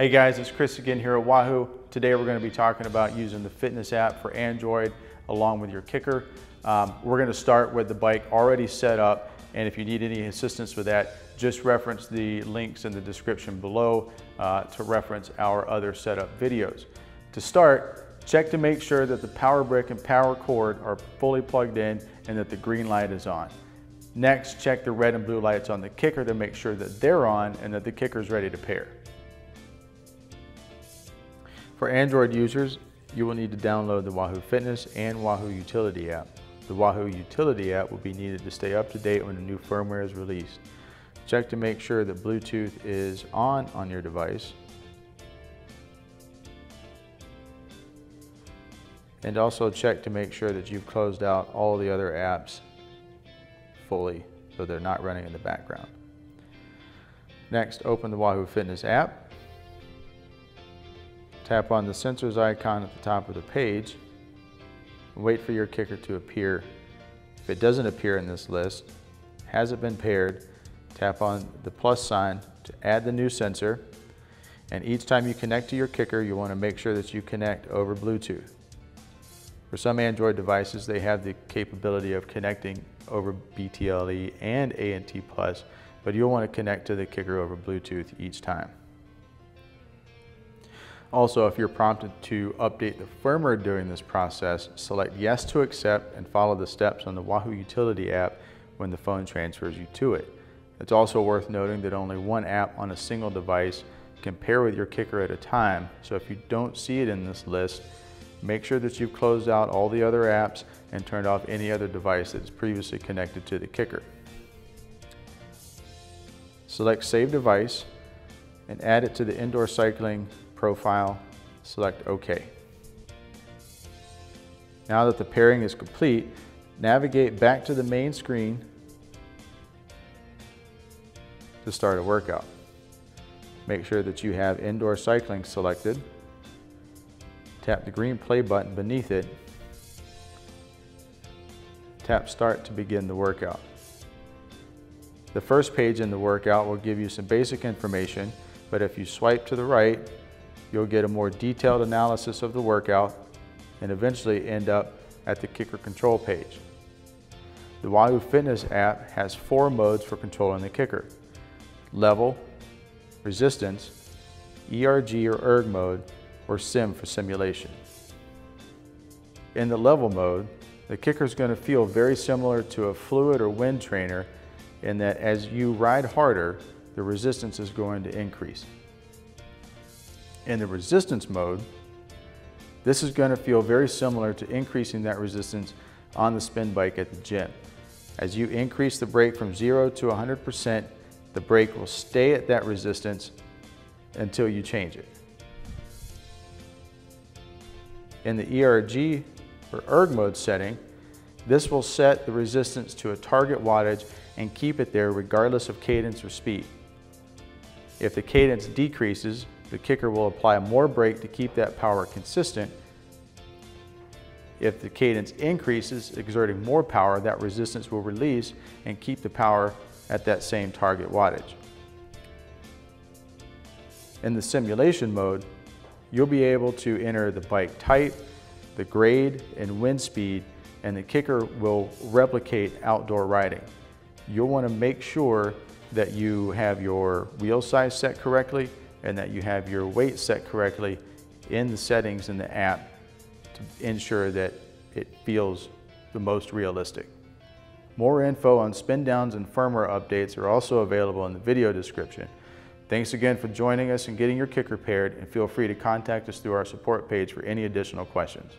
Hey guys, it's Chris again here at Wahoo. Today we're going to be talking about using the fitness app for Android along with your KICKR. Um, we're going to start with the bike already set up and if you need any assistance with that, just reference the links in the description below uh, to reference our other setup videos. To start, check to make sure that the power brick and power cord are fully plugged in and that the green light is on. Next, check the red and blue lights on the KICKR to make sure that they're on and that the KICKR is ready to pair. For Android users, you will need to download the Wahoo Fitness and Wahoo Utility app. The Wahoo Utility app will be needed to stay up to date when a new firmware is released. Check to make sure that Bluetooth is on on your device. And also check to make sure that you've closed out all the other apps fully so they're not running in the background. Next, open the Wahoo Fitness app Tap on the sensors icon at the top of the page wait for your KICKR to appear. If it doesn't appear in this list, has it been paired, tap on the plus sign to add the new sensor and each time you connect to your KICKR, you want to make sure that you connect over Bluetooth. For some Android devices, they have the capability of connecting over BTLE and ANT+, but you'll want to connect to the KICKR over Bluetooth each time. Also, if you're prompted to update the firmware during this process, select yes to accept and follow the steps on the Wahoo Utility app when the phone transfers you to it. It's also worth noting that only one app on a single device can pair with your KICKR at a time, so if you don't see it in this list, make sure that you've closed out all the other apps and turned off any other device that is previously connected to the KICKR. Select Save Device and add it to the indoor cycling profile, select OK. Now that the pairing is complete, navigate back to the main screen to start a workout. Make sure that you have indoor cycling selected. Tap the green play button beneath it. Tap start to begin the workout. The first page in the workout will give you some basic information, but if you swipe to the right, You'll get a more detailed analysis of the workout and eventually end up at the KICKR control page. The Wahoo Fitness app has four modes for controlling the KICKR. Level, resistance, ERG or erg mode, or sim for simulation. In the level mode, the KICKR is going to feel very similar to a fluid or wind trainer in that as you ride harder, the resistance is going to increase. In the resistance mode, this is going to feel very similar to increasing that resistance on the spin bike at the gym. As you increase the brake from 0 to 100%, the brake will stay at that resistance until you change it. In the ERG or erg mode setting, this will set the resistance to a target wattage and keep it there regardless of cadence or speed. If the cadence decreases, the KICKR will apply more brake to keep that power consistent. If the cadence increases, exerting more power, that resistance will release and keep the power at that same target wattage. In the simulation mode, you'll be able to enter the bike type, the grade, and wind speed, and the KICKR will replicate outdoor riding. You'll want to make sure that you have your wheel size set correctly and that you have your weight set correctly in the settings in the app to ensure that it feels the most realistic. More info on spin downs and firmware updates are also available in the video description. Thanks again for joining us and getting your KICKR paired and feel free to contact us through our support page for any additional questions.